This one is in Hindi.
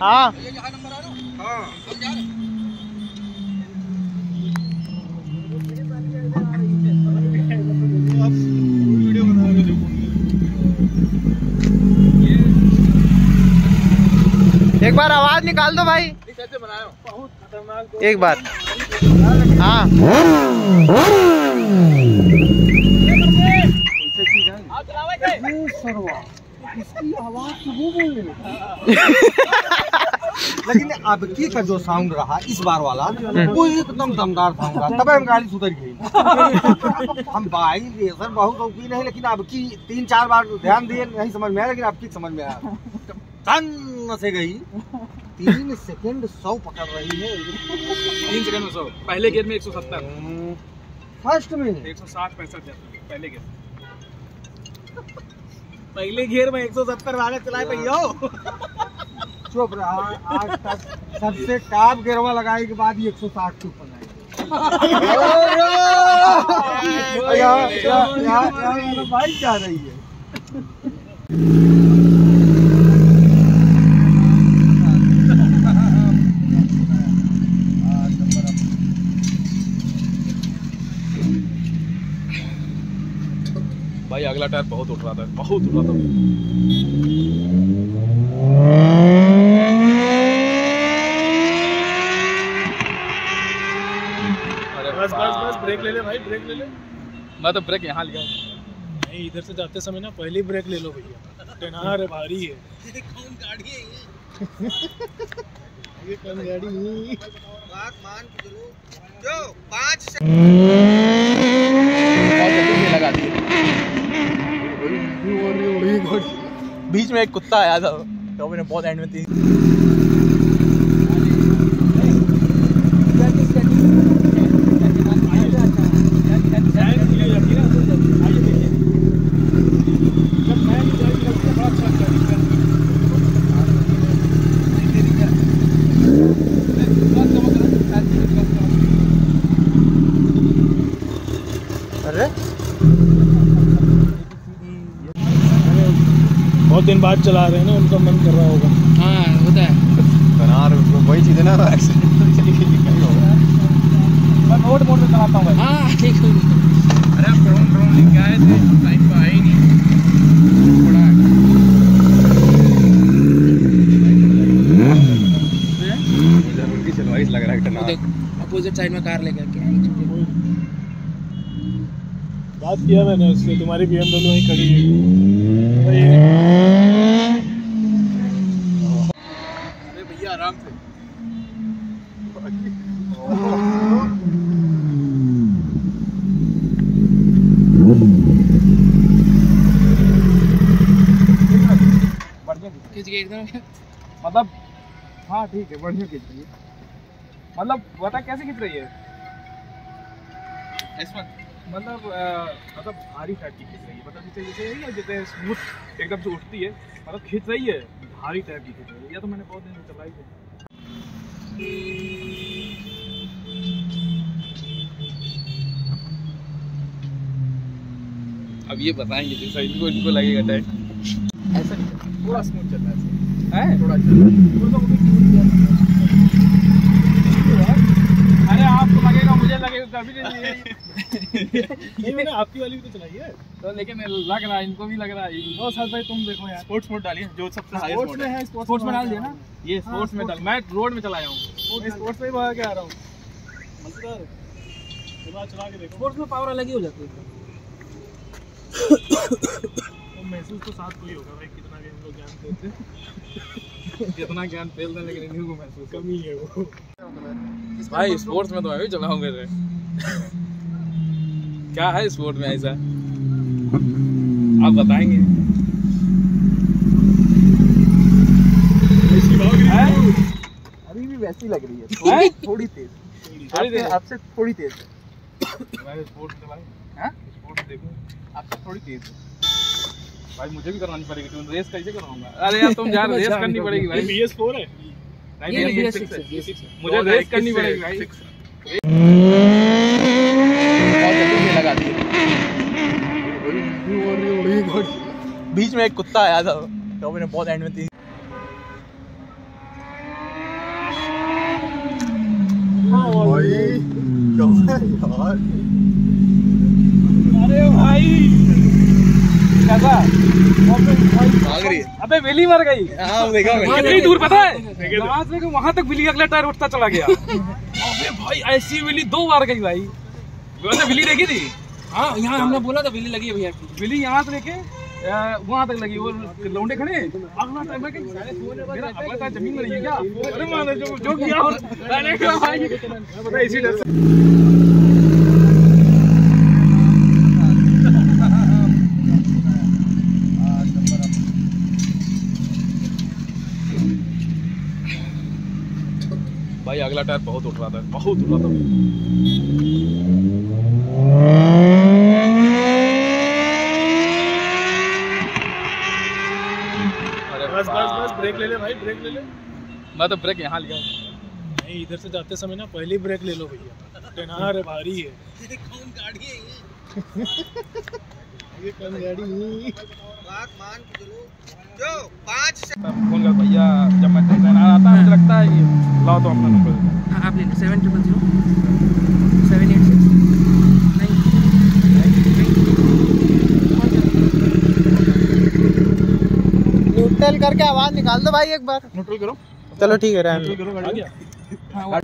हाँ। एक बार आवाज़ निकाल दो भाई। एक बार। हाँ। लेकिन अब की का जो साउंड रहा इस बार वाला वो एकदम दमदार साउंड रहा तब हम गाड़ी सुधर गई। हम बाइक रेसर बहुत शौकीन है लेकिन अब की तीन चार बार ध्यान दिए नहीं समझ में आया लेकिन अब की समझ में आया। तन से गई। तीन सेकंड सौ पकड़ रही है। तीन सेकंड में सौ। पहले गेयर में एक सौ सत्तर। फ़र्स्ट में। एक सौ साठ पैंसठ। पहले गेयर पहले गियर में एक सौ सत्तर वाला चलाए भैया चुप रहा आज तक सबसे टॉप गिरवा लगाए के बाद ही 160 के ऊपर भाई जा रही है? अगला टायर बहुत उठ रहा था बहुत उठ रहा था। बस बस बस ब्रेक ले ले भाई ब्रेक ले ले। मैं तो ब्रेक यहाँ लिया नहीं इधर से जाते समय ना पहले ब्रेक ले लो भैया। टेनार है। भारी है ये? कौन गाड़ी है? लगा बीच में एक कुत्ता आया था। तो मैंने बहुत एंड में थी अरे बहुत दिन बाद चला रहे हैं ना उनका मन कर रहा होगा। हाँ होता है। वही चीज़ है ना मैं मोड मोड में चलाता हूँ भाई। हाँ ठीक है। अरे ड्रोन ड्रोन लेके आए थे टाइम पे आए ही नहीं। लग रहा है देख अपोजिट साइड में कार लेकर के बात किया मैंने उससे तुम्हारी बी एमडब्ल्यू वहीं खड़ी है भाई, अरे भैया आराम से खींच के एकदम। मतलब हाँ ठीक है बढ़िया खींच रही है। मतलब बता कैसे खींच रही है? मतलब मतलब भारी टाइप की खींच रही है। मतलब जैसे जैसे है ना जैसे स्मूथ एकदम से उठती है मतलब खींच रही है भारी टाइप की खींच रही है। या तो मैंने बहुत दिन चलाई है। अब ये बताएँगे जैसा इनको इनको लगेगा टाइम ऐसा नहीं थोड़ा स्मूथ चल रहा है है? थोड़ा चल। रहा है अरे आपको लगेगा मुझे लगेगा कभी नहीं मैंने आपकी वाली भी तो चलाई है। तो लेकिन लग रहा है इनको भी लग रहा है। ओ सर भाई तुम देखो यार। स्पोर्ट्स मोड डालिए जो सबसे हाईएस्ट स्पोर्ट्स मोड में है। है स्पोर्ट्स में डाल दिया ना? ये हाँ, स्पोर्ट्स में डाल मैं रोड में चलाया हूँ। मैं स्पोर्ट्स में ही भाग के आ रहा हूँ। मज़ेदार चला चला के देखो। स्पोर्ट्स में पावर अलग ही हो जाती है। वो महसूस तो साथ कोई होगा भाई कितना भी हम लोग ज्ञान देते कितना ज्ञान लेकिन इन्हीं को महसूस कमी है वो। भाई स्पोर्ट्स में तो मैं भी चलाऊँगा रे क्या है स्पोर्ट में ऐसा? आप बताएँगे। अभी भी वैसी लग रही है। हैं? थोड़ी थोड़ी तेज। आपसे थोड़ी तेज मैं स्पोर्ट्स चलाए स्पोर्ट्स देखूँ। आपसे थोड़ी तेज है। भाई मुझे भी करवानी पड़ेगी तुम रेस कैसे करवाऊँगा? अरे यार तुम यार रेस करनी पड़ेगी भाई। बीएस4 है? नहीं नहीं बीएस6 है मुझे रेस करनी पड़ेगी भाई। बीच में एक कुत्ता आया था तो मैंने बहुत एंड में थी भाई अरे भाई! कैसा भाग रही है। अबे बिल्ली मर गई। हाँ देखा कितनी दूर पता है? यहाँ से लेकर तक बिल्ली अगला टायर उठता चला गया। अबे भाई ऐसी बिल्ली दो बार गई भाई। वैसे बिल्ली देखी थी? हाँ यहाँ हमने बोला था बिल्ली लगी है भैया। की बिल्ली यहाँ से लेके वहाँ तक लगी। वो लौंडे खड़े। अगला टाइम में मेरा अगला टाइम ज़मीन में रही क्या? अरे मानो जो जो किया और मैंने इसी डर से। भाई अगला टायर बहुत उठ रहा था बहुत उठ रहा था। बस बस बस ब्रेक ले ले भाई ब्रेक ले ले। मैं तो ब्रेक यहाँ लिया नहीं इधर से जाते समय ना पहली ब्रेक ले लो भैया। भारी है। कौन गाड़ी है। ये कौन गाड़ी बात मान के जो पाँच फ़ोन कर भैया जब मैं ट्रेन आता है मुझे लगता है कि लाओ तो अपना नंबर हाँ आप ले लें seven triple zero seven eight six neutral करके आवाज़ निकाल दो भाई एक बार। न्यूट्रल करो। चलो ठीक है न्यूट्रल करो गाड़ी। हाँ